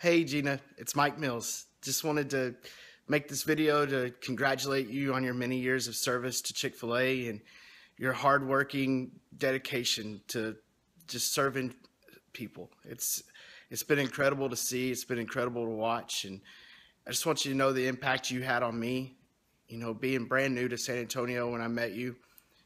Hey Gina, it's Mike Mills. Just wanted to make this video to congratulate you on your many years of service to Chick fil A and your hardworking dedication to just serving people. It's it's been incredible to see, it's been incredible to watch, and I just want you to know the impact you had on me. You know, being brand new to San Antonio when I met you,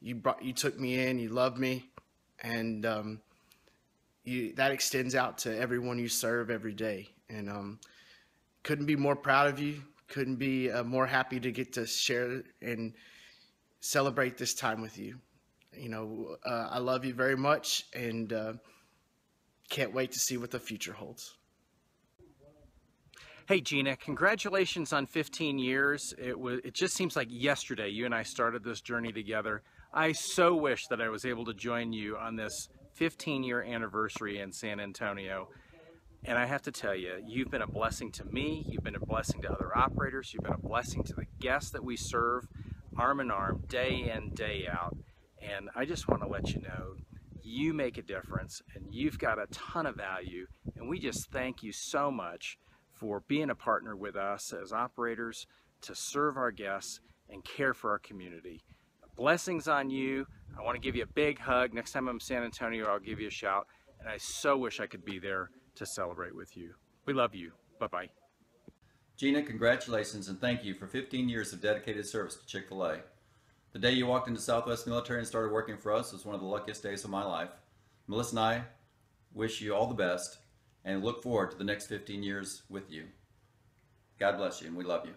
you brought you took me in, you loved me, and um, you that extends out to everyone you serve every day. And um, couldn't be more proud of you couldn't be uh, more happy to get to share and celebrate this time with you you know uh, i love you very much and uh, can't wait to see what the future holds Hey Gina, congratulations on 15 years. It was it just seems like yesterday you and I started this journey together. I so wish that I was able to join you on this 15 year anniversary in San Antonio. And I have to tell you, you've been a blessing to me, you've been a blessing to other operators, you've been a blessing to the guests that we serve arm in arm, day in, day out. And I just want to let you know, you make a difference and you've got a ton of value. And we just thank you so much for being a partner with us as operators to serve our guests and care for our community. Blessings on you. I want to give you a big hug. Next time I'm in San Antonio, I'll give you a shout. And I so wish I could be there to celebrate with you. We love you. Bye bye. Gina, congratulations and thank you for 15 years of dedicated service to Chick fil A. The day you walked into Southwest Military and started working for us was one of the luckiest days of my life. Melissa and I wish you all the best and look forward to the next 15 years with you. God bless you and we love you.